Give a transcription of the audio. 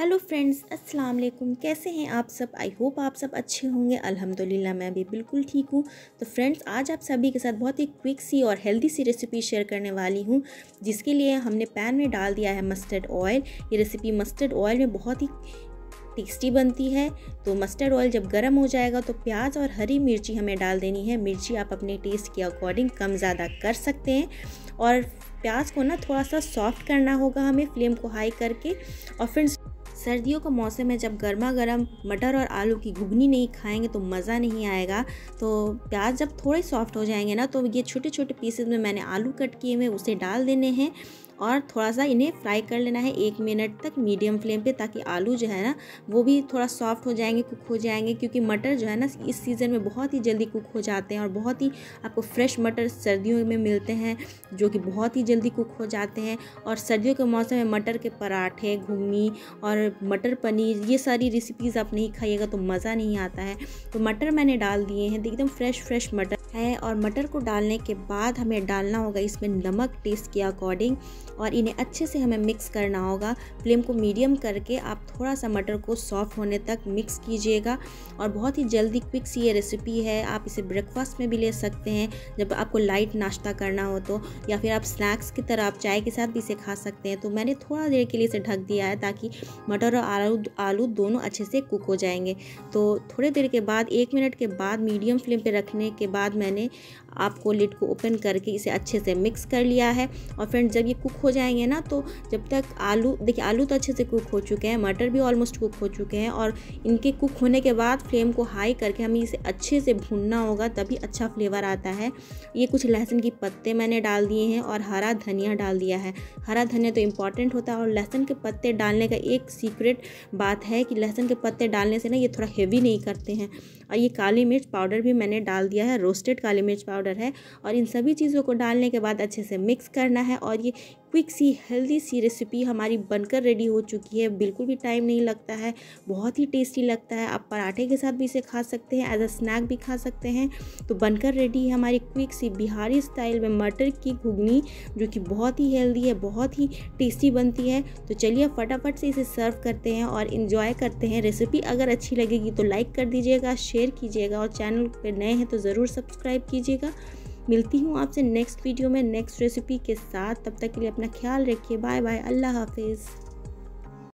Hello friends, अस्सलाम वालेकुम। कैसे हैं आप सब? आई होप आप सब अच्छे होंगे। अल्हम्दुलिल्लाह, मैं भी बिल्कुल ठीक हूँ। तो फ्रेंड्स, आज आप सभी के साथ बहुत ही क्विक सी और हेल्दी सी रेसिपी शेयर करने वाली हूँ, जिसके लिए हमने पैन में डाल दिया है मस्टर्ड ऑयल। ये रेसिपी मस्टर्ड ऑयल में बहुत ही टेस्टी बनती है। तो मस्टर्ड ऑयल जब गर्म हो जाएगा तो प्याज और हरी मिर्ची हमें डाल देनी है। मिर्ची आप अपने टेस्ट के अकॉर्डिंग कम ज़्यादा कर सकते हैं। और प्याज को ना थोड़ा सा सॉफ्ट करना होगा हमें, फ्लेम को हाई करके। और फिर सर्दियों का मौसम है जब गर्मा गर्म मटर और आलू की घुगनी नहीं खाएँगे तो मज़ा नहीं आएगा। तो प्याज जब थोड़े सॉफ्ट हो जाएँगे ना तो ये छोटे छोटे पीसेज में मैंने आलू कट किए हुए उसे डाल देने हैं। और थोड़ा सा इन्हें फ्राई कर लेना है एक मिनट तक मीडियम फ्लेम पे ताकि आलू जो है ना, वो भी थोड़ा सॉफ्ट हो जाएँगे, कुक हो जाएँगे, क्योंकि मटर जो है ना, इस सीज़न में बहुत ही जल्दी कुक हो जाते हैं और बहुत ही आपको फ्रेश मटर सर्दियों में मिलते हैं, जो कि बहुत ही जल्दी कुक हो जाते हैं। और सर्दियों के मौसम में मटर के पराठे, घुगनी और मटर पनीर, ये सारी रेसिपीज़ आप नहीं खाइएगा तो मज़ा नहीं आता है। तो मटर मैंने डाल दिए हैं, एकदम फ्रेश फ्रेश मटर है और मटर को डालने के बाद हमें डालना होगा इसमें नमक, टेस्ट के अकॉर्डिंग। और इन्हें अच्छे से हमें मिक्स करना होगा। फ्लेम को मीडियम करके आप थोड़ा सा मटर को सॉफ्ट होने तक मिक्स कीजिएगा। और बहुत ही जल्दी क्विक सी ये रेसिपी है। आप इसे ब्रेकफास्ट में भी ले सकते हैं, जब आपको लाइट नाश्ता करना हो तो। या फिर आप स्नैक्स की तरह आप चाय के साथ भी इसे खा सकते हैं। तो मैंने थोड़ा देर के लिए इसे ढक दिया है ताकि मटर और आलू आलू दोनों अच्छे से कुक हो जाएँगे। तो थोड़ी देर के बाद, एक मिनट के बाद मीडियम फ्लेम पर रखने के बाद मैंने आपको लिड को ओपन करके इसे अच्छे से मिक्स कर लिया है। और फ्रेंड्स, जब ये कुक हो जाएँगे ना तो जब तक आलू, देखिए, आलू तो अच्छे से कुक हो चुके हैं, मटर भी ऑलमोस्ट कुक हो चुके हैं और इनके कुक होने के बाद फ्लेम को हाई करके हमें इसे अच्छे से भूनना होगा, तभी अच्छा फ्लेवर आता है। ये कुछ लहसुन के पत्ते मैंने डाल दिए हैं और हरा धनिया डाल दिया है। हरा धनिया तो इंपॉर्टेंट होता है और लहसुन के पत्ते डालने का एक सीक्रेट बात है कि लहसुन के पत्ते डालने से ना ये थोड़ा हेवी नहीं करते हैं। और ये काली मिर्च पाउडर भी मैंने डाल दिया है रोस्टेड काली मिर्च पाउडर है और इन सभी चीज़ों को डालने के बाद अच्छे से मिक्स करना है और ये क्विक सी, हेल्दी सी रेसिपी हमारी बनकर रेडी हो चुकी है। बिल्कुल भी टाइम नहीं लगता है, बहुत ही टेस्टी लगता है। आप पराठे के साथ भी इसे खा सकते हैं, एज अ स्नैक भी खा सकते हैं। तो बनकर रेडी है हमारी क्विक सी बिहारी स्टाइल में मटर की घुगनी, जो कि बहुत ही हेल्दी है, बहुत ही टेस्टी बनती है। तो चलिए फटाफट से इसे सर्व करते हैं और इन्जॉय करते हैं। रेसिपी अगर अच्छी लगेगी तो लाइक कर दीजिएगा, शेयर कीजिएगा और चैनल पर नए हैं तो ज़रूर सब्सक्राइब कीजिएगा। मिलती हूँ आपसे नेक्स्ट वीडियो में नेक्स्ट रेसिपी के साथ। तब तक के लिए अपना ख्याल रखिए। बाय बाय अल्लाह हाफिज़।